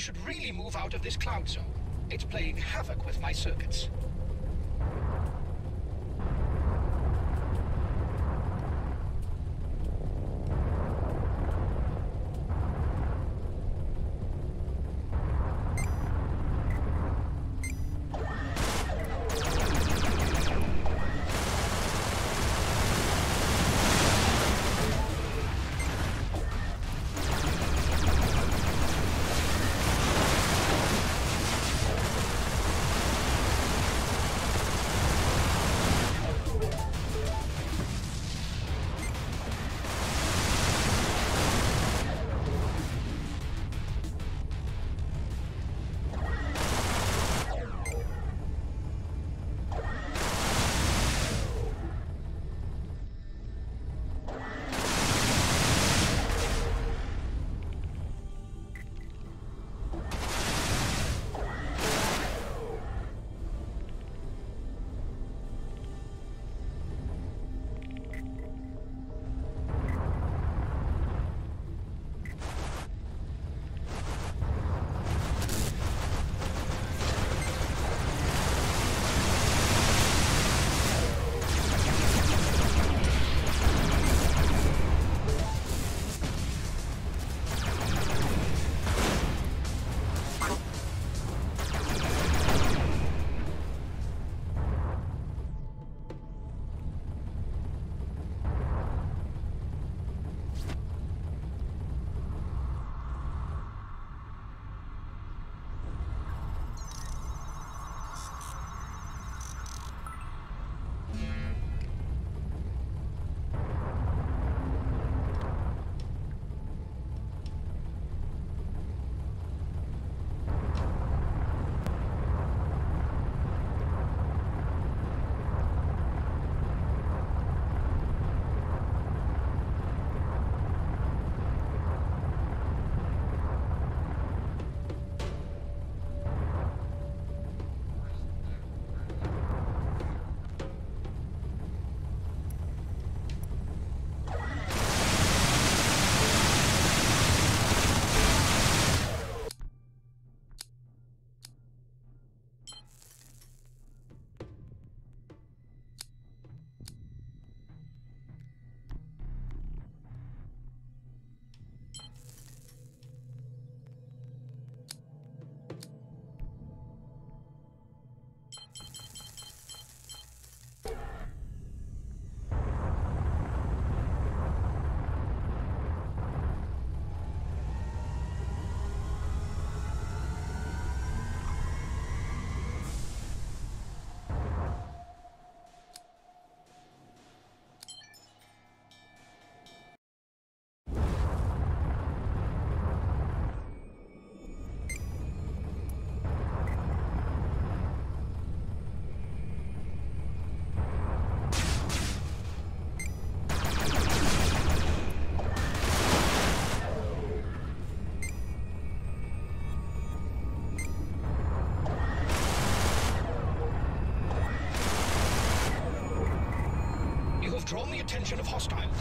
should really move out of this cloud zone. It's playing havoc with my circuits. attention of hostiles.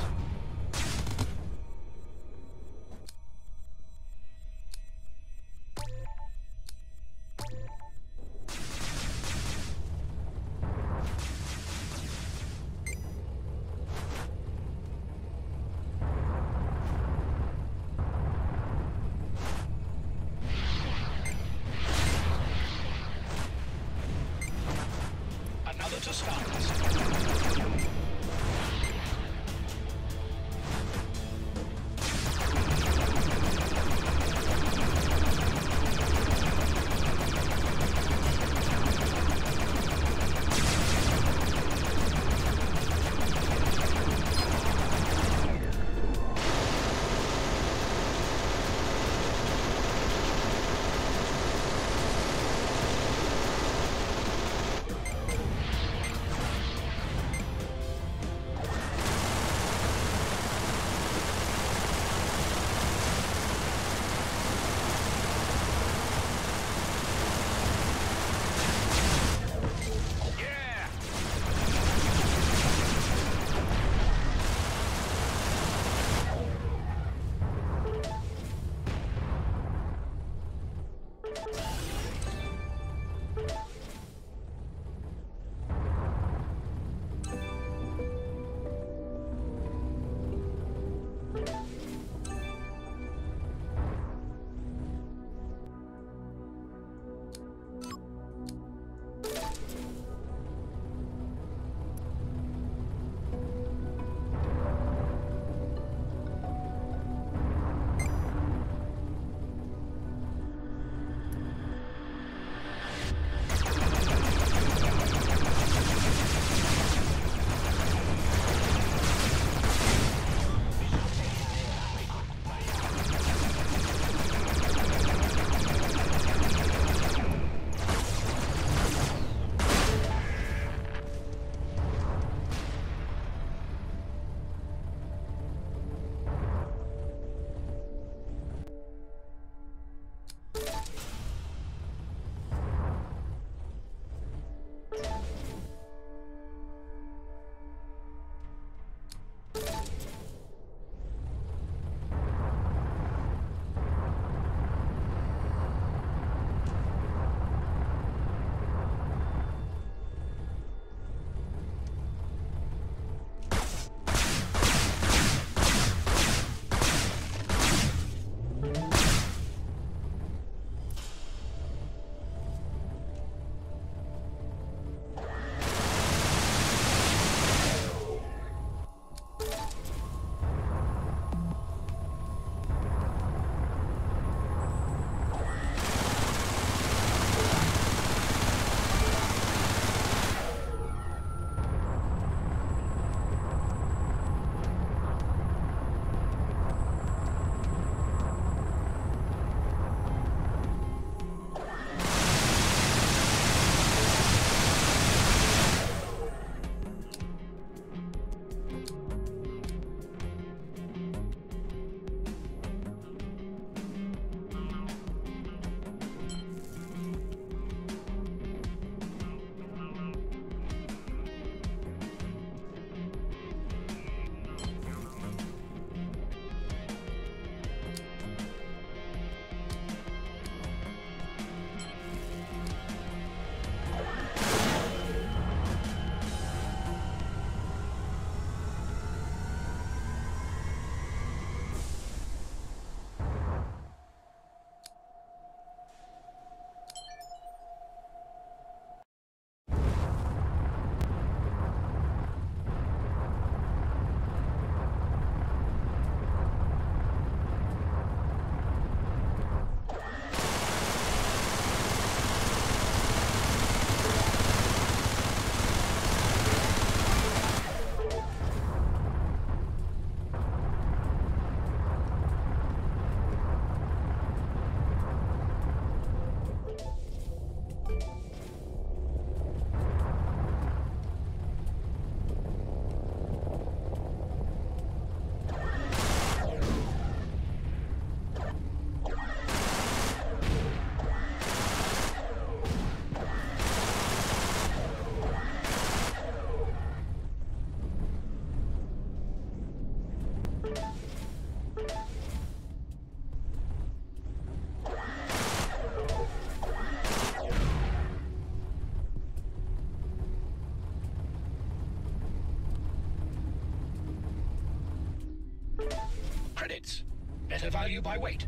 Credits. Better value by weight.